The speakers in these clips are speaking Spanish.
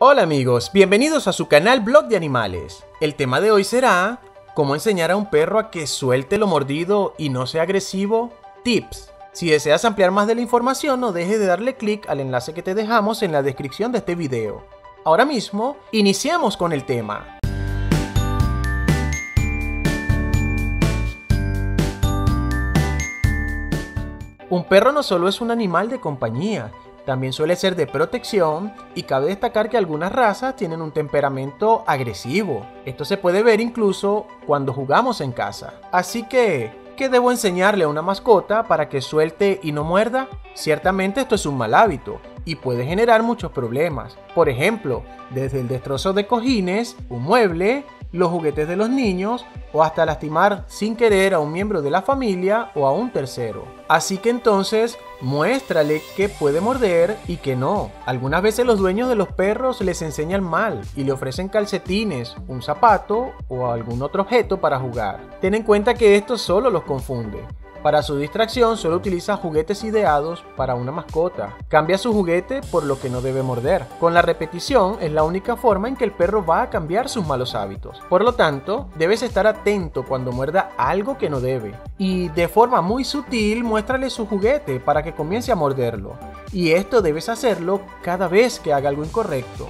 Hola amigos, bienvenidos a su canal Blog de Animales. El tema de hoy será cómo enseñar a un perro a que suelte lo mordido y no sea agresivo. Tips. Si deseas ampliar más de la información, no dejes de darle clic al enlace que te dejamos en la descripción de este video. Ahora mismo, iniciamos con el tema. Un perro no solo es un animal de compañía, también suele ser de protección y cabe destacar que algunas razas tienen un temperamento agresivo. Esto se puede ver incluso cuando jugamos en casa. Así que, ¿qué debo enseñarle a una mascota para que suelte y no muerda? Ciertamente esto es un mal hábito y puede generar muchos problemas. Por ejemplo, desde el destrozo de cojines, un mueble, los juguetes de los niños o hasta lastimar sin querer a un miembro de la familia o a un tercero. Así que entonces muéstrale que puede morder y que no. Algunas veces los dueños de los perros les enseñan mal y le ofrecen calcetines, un zapato o algún otro objeto para jugar. Ten en cuenta que esto solo los confunde. Para su distracción solo utiliza juguetes ideados para una mascota. Cambia su juguete por lo que no debe morder. Con la repetición es la única forma en que el perro va a cambiar sus malos hábitos. Por lo tanto, debes estar atento cuando muerda algo que no debe. Y de forma muy sutil muéstrale su juguete para que comience a morderlo. Y esto debes hacerlo cada vez que haga algo incorrecto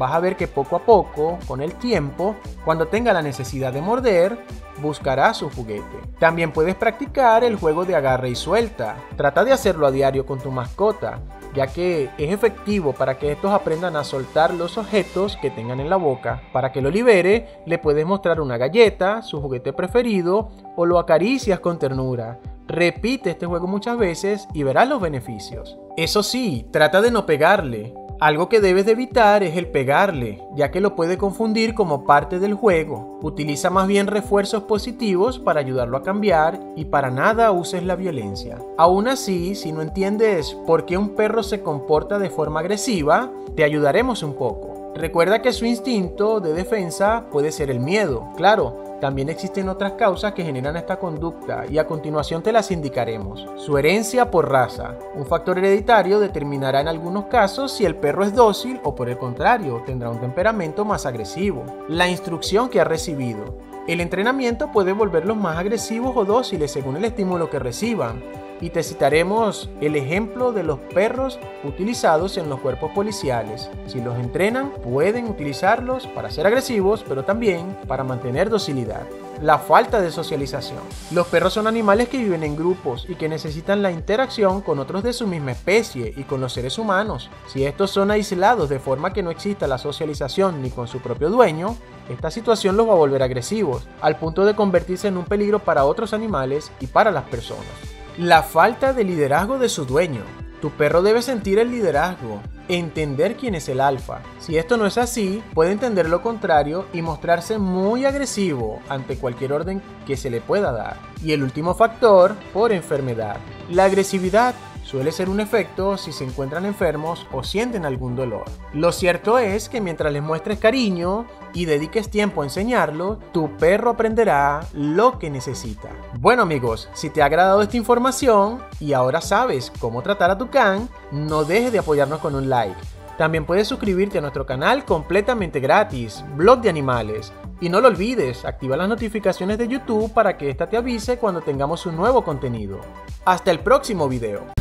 vas a ver que poco a poco, con el tiempo, cuando tenga la necesidad de morder, buscará su juguete. También puedes practicar el juego de agarre y suelta. Trata de hacerlo a diario con tu mascota, ya que es efectivo para que estos aprendan a soltar los objetos que tengan en la boca. Para que lo libere, le puedes mostrar una galleta, su juguete preferido, o lo acaricias con ternura. Repite este juego muchas veces y verás los beneficios. Eso sí, trata de no pegarle. Algo que debes de evitar es el pegarle, ya que lo puede confundir como parte del juego. Utiliza más bien refuerzos positivos para ayudarlo a cambiar y para nada uses la violencia. Aún así, si no entiendes por qué un perro se comporta de forma agresiva, te ayudaremos un poco. Recuerda que su instinto de defensa puede ser el miedo. Claro, también existen otras causas que generan esta conducta y a continuación te las indicaremos. Su herencia por raza. Un factor hereditario determinará en algunos casos si el perro es dócil o por el contrario tendrá un temperamento más agresivo. La instrucción que ha recibido. El entrenamiento puede volverlos más agresivos o dóciles según el estímulo que reciban y te citaremos el ejemplo de los perros utilizados en los cuerpos policiales. Si los entrenan, pueden utilizarlos para ser agresivos, pero también para mantener docilidad. La falta de socialización. Los perros son animales que viven en grupos y que necesitan la interacción con otros de su misma especie y con los seres humanos. Si estos son aislados de forma que no exista la socialización ni con su propio dueño, esta situación los va a volver agresivos, al punto de convertirse en un peligro para otros animales y para las personas. La falta de liderazgo de su dueño. Tu perro debe sentir el liderazgo, entender quién es el alfa. Si esto no es así, puede entender lo contrario y mostrarse muy agresivo ante cualquier orden que se le pueda dar. Y el último factor, por enfermedad. La agresividad suele ser un efecto si se encuentran enfermos o sienten algún dolor. Lo cierto es que mientras les muestres cariño y dediques tiempo a enseñarlo, tu perro aprenderá lo que necesita. Bueno amigos, si te ha agradado esta información y ahora sabes cómo tratar a tu can, no dejes de apoyarnos con un like. También puedes suscribirte a nuestro canal completamente gratis, Blog de Animales. Y no lo olvides, activa las notificaciones de YouTube para que ésta te avise cuando tengamos un nuevo contenido. Hasta el próximo video.